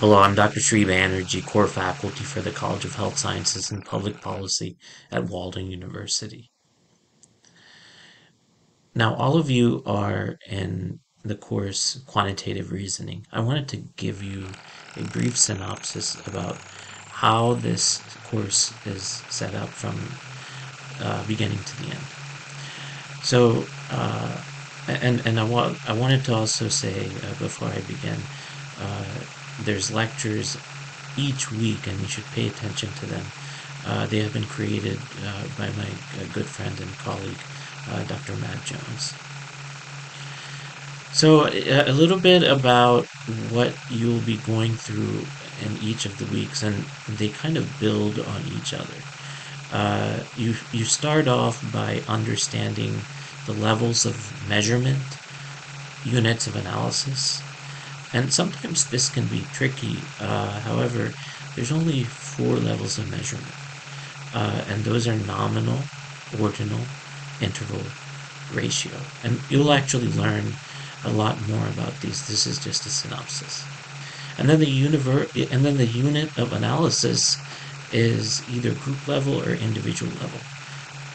Hello, I'm Dr. Sri Banerjee, core faculty for the College of Health Sciences and Public Policy at Walden University. Now, all of you are in the course Quantitative Reasoning. I wanted to give you a brief synopsis about how this course is set up from uh, beginning to the end. So, uh, and and I want I wanted to also say uh, before I begin, uh, there's lectures each week, and you should pay attention to them. Uh, they have been created uh, by my good friend and colleague, Dr. Matt Jones. So, a little bit about what you'll be going through in each of the weeks, and they kind of build on each other. Uh, you you start off by understanding the levels of measurement, units of analysis, and sometimes this can be tricky. Uh, however, there's only four levels of measurement, uh, and those are nominal, ordinal, interval, ratio, and you'll actually learn a lot more about these. This is just a synopsis. And then the univer- and then the unit of analysis is either group level or individual level.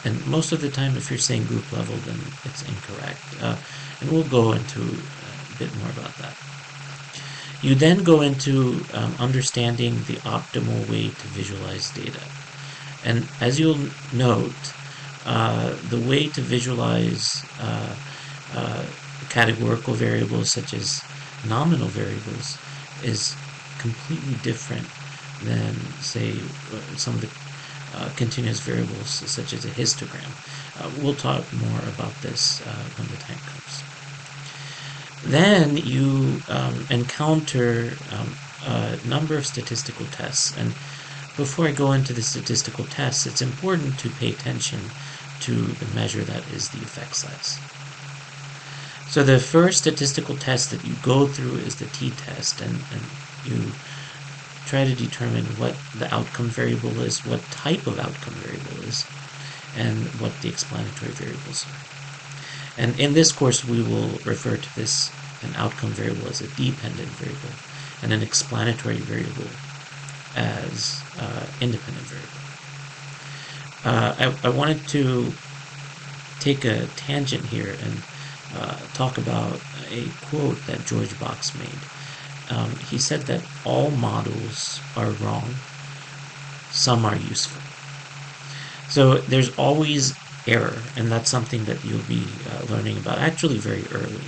And most of the time, if you're saying group level, then it's incorrect. Uh, and we'll go into a bit more about that. You then go into um, understanding the optimal way to visualize data. And as you'll note, uh, the way to visualize uh, uh categorical variables such as nominal variables is completely different than, say, uh, some of the uh, continuous variables such as a histogram. Uh, we'll talk more about this when the time comes. Then you um, encounter um, a number of statistical tests. And before I go into the statistical tests, it's important to pay attention to the measure that is the effect size. So the first statistical test that you go through is the t-test, and, and you try to determine what the outcome variable is, what type of outcome variable is, and what the explanatory variables are. And in this course, we will refer to this an outcome variable as a dependent variable, and an explanatory variable as uh, independent variable. Uh, I, I wanted to take a tangent here and uh, talk about a quote that George Box made um, he said that all models are wrong, some are useful. So there's always error, and that's something that you'll be uh, learning about actually very early.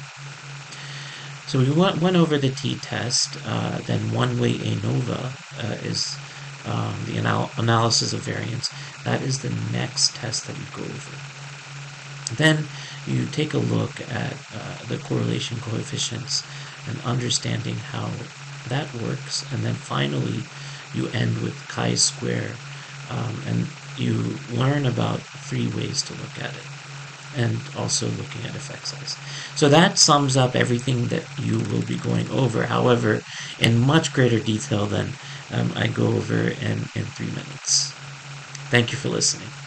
So we went, went over the t-test, uh, then one-way ANOVA uh, is um, the anal analysis of variance. That is the next test that you go over. Then you take a look at uh, the correlation coefficients and understanding how that works. And then finally, you end with chi-square, um, and you learn about three ways to look at it, and also looking at effect size. So that sums up everything that you will be going over, however, in much greater detail than um, I go over in, in three minutes. Thank you for listening.